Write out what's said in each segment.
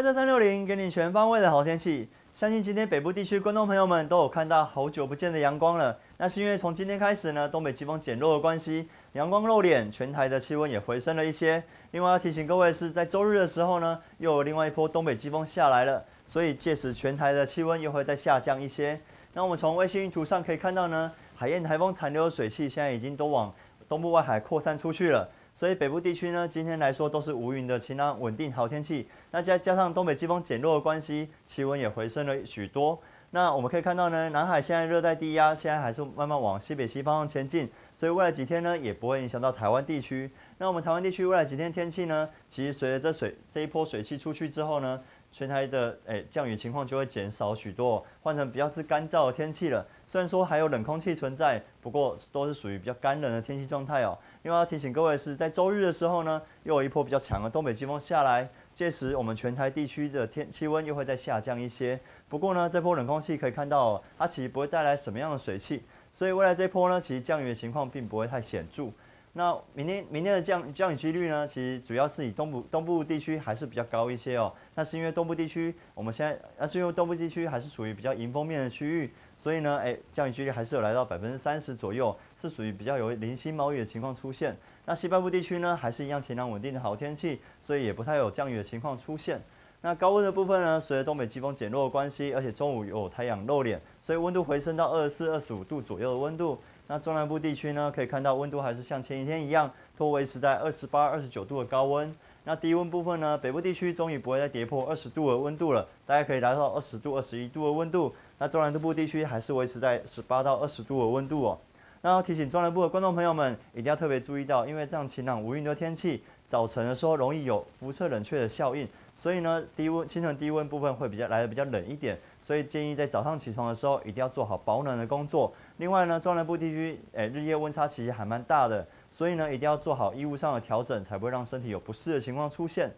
威德三六零给你全方位的好天气。相信今天北部地区观众朋友们都有看到好久不见的阳光了。那是因为从今天开始呢，东北季风减弱的关系，阳光露脸，全台的气温也回升了一些。另外要提醒各位是在周日的时候呢，又有另外一波东北季风下来了，所以届时全台的气温又会再下降一些。那我们从卫星云图上可以看到呢，海燕台风残留的水汽现在已经都往东部外海扩散出去了。所以北部地区呢，今天来说都是无云的晴朗稳定好天气。那再加上东北季风减弱的关系，气温也回升了许多。那我们可以看到呢，南海现在热带低压现在还是慢慢往西北西方向前进，所以未来几天呢，也不会影响到台湾地区。那我们台湾地区未来几天天气呢，其实随着这水这一波水汽出去之后呢。全台的诶降雨情况就会减少许多，换成比较是干燥的天气了。虽然说还有冷空气存在，不过都是属于比较干冷的天气状态哦。另外要提醒各位是在周日的时候呢，又有一波比较强的东北季风下来，届时我们全台地区的天气温又会再下降一些。不过呢，这波冷空气可以看到，它其实不会带来什么样的水汽，所以未来这波呢，其实降雨的情况并不会太显著。那明天明天的降降雨几率呢？其实主要是以东部东部地区还是比较高一些哦。那是因为东部地区我们现在，那是因为东部地区还是属于比较迎风面的区域，所以呢，哎，降雨几率还是有来到百分之三十左右，是属于比较有零星毛雨的情况出现。那西半部地区呢，还是一样晴朗稳定的好天气，所以也不太有降雨的情况出现。那高温的部分呢，随着东北季风减弱的关系，而且中午有太阳露脸，所以温度回升到二十四、二十五度左右的温度。那中南部地区呢，可以看到温度还是像前一天一样，都维持在二十八、二十九度的高温。那低温部分呢，北部地区终于不会再跌破二十度的温度了，大概可以达到二十度、二十一度的温度。那中南部地区还是维持在十八到二十度的温度哦。那要提醒中南部的观众朋友们，一定要特别注意到，因为这样晴朗无云的天气，早晨的时候容易有辐射冷却的效应，所以呢，低温清晨低温部分会比较来的比较冷一点。所以建议在早上起床的时候，一定要做好保暖的工作。另外呢，中南部地区，诶，日夜温差其实还蛮大的，所以呢，一定要做好衣物上的调整，才不会让身体有不适的情况出现。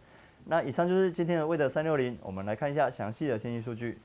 那以上就是今天的魏德三六零，我们来看一下详细的天气数据。